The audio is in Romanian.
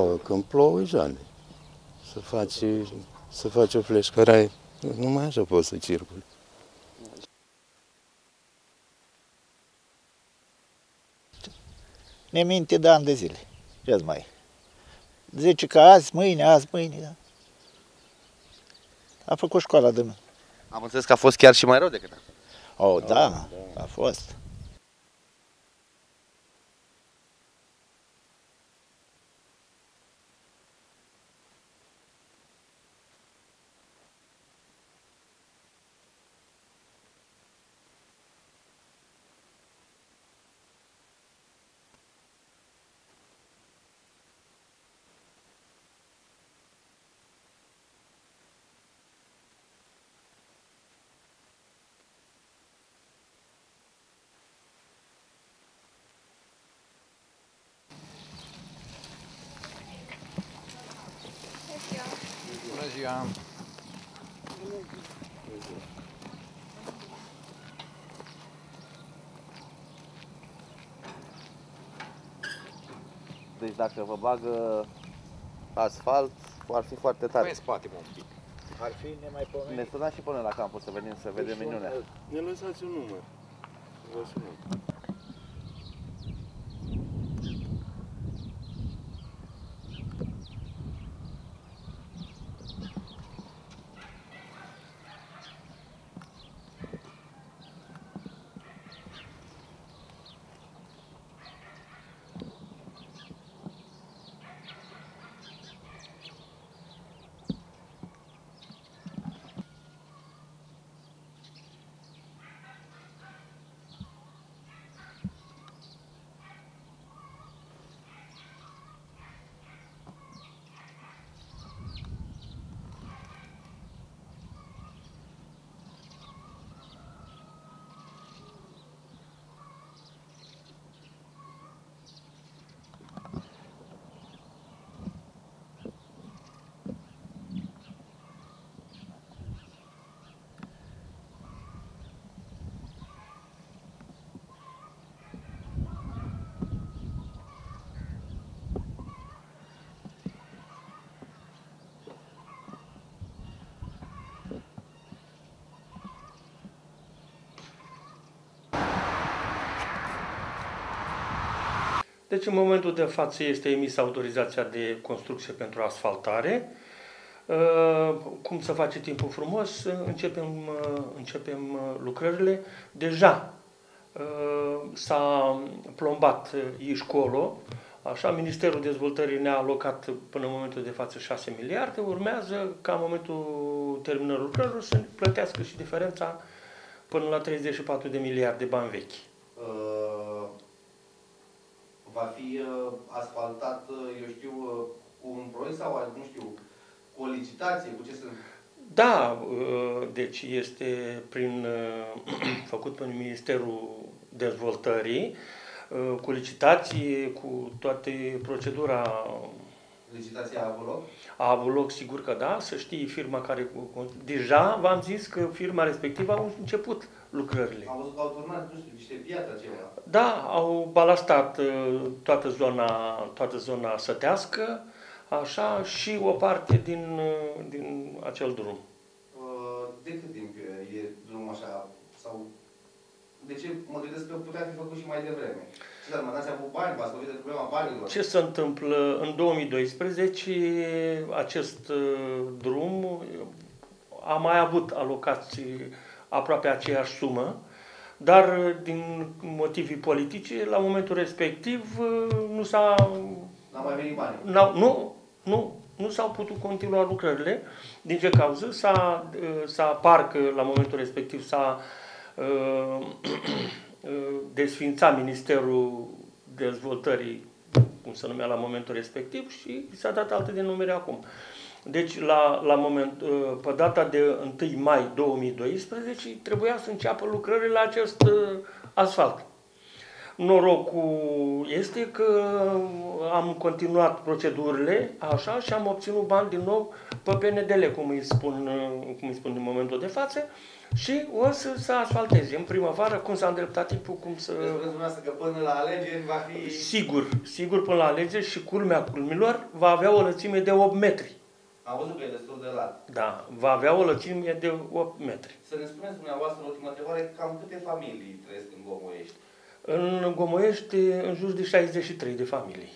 plouă, când plouă, Joane. Să faci, să faci o fleșcăraie, numai așa poți să circuli. Ne minte de ani de zile. ce mai Zice că azi, mâine, azi, mâine, da. A făcut școala de mână. Am înțeles că a fost chiar și mai rău decât Oh, da, a fost. Ziua! Deci dacă vă bagă asfalt, ar fi foarte tare. Mai spate un pic. Ar fi nemaipomenit. Ne sunați și până la campus să venim să vedem minunea. Ne lăsați un număr. Vă sunăm. Deci în momentul de față este emisă autorizația de construcție pentru asfaltare. Uh, cum să face timpul frumos? Începem, uh, începem uh, lucrările. Deja s-a plombat Ișcolo, Așa, Ministerul Dezvoltării ne-a alocat până în momentul de față 6 miliarde. Urmează ca în momentul terminării lucrărilor să plătească și diferența până la 34 de miliarde de bani vechi. Uh va fi uh, asfaltat, uh, eu știu, uh, cu un proiect sau, nu știu, cu o licitație, cu ce să... Da, deci este prin, făcut prin Ministerul Dezvoltării, cu licitație, cu toate procedura Licitația a avut loc? A avut loc, sigur că da, să știi firma care... Deja v-am zis că firma respectivă a început lucrările. Am văzut că au turnat, nu știu, niște piatră ceva. Da, au balastat uh, toată zona, toată zona sătească, așa, și o parte din, uh, din acel drum. Uh, de cât timp e drumul așa? Sau de ce mă gândesc că putea fi făcut și mai devreme? Ce dar n-ați avut bani, v-ați lovit de problema banilor? Ce se întâmplă? În 2012 acest drum a mai avut alocații aproape aceeași sumă, dar din motive politice, la momentul respectiv, nu s-a... N-a mai venit bani. Nu, nu, nu s-au putut continua lucrările. Din ce cauză? S-a, s-a parcă, la momentul respectiv, s-a uh, desfințat Ministerul Dezvoltării, cum se numea la momentul respectiv, și s-a dat alte denumere acum. Uh, deci, la, la moment, uh, pe data de 1 mai 2012, trebuia să înceapă lucrările la acest uh, asfalt. Norocul este că am continuat procedurile așa și am obținut bani din nou pe PNDL, cum îi spun, cum îi spun în momentul de față, și o să se asfalteze în primăvară, cum s-a îndreptat timpul, cum să... Deci spuneți dumneavoastră că până la alegeri va fi... Sigur, sigur până la alegeri și culmea culmilor va avea o lățime de 8 metri. Am văzut că e destul de lat. Da, va avea o lățime de 8 metri. Să ne spuneți dumneavoastră în ultima întrebare cam câte familii trăiesc în Gomoiești? În Gomoiești, în jur de 63 de familii.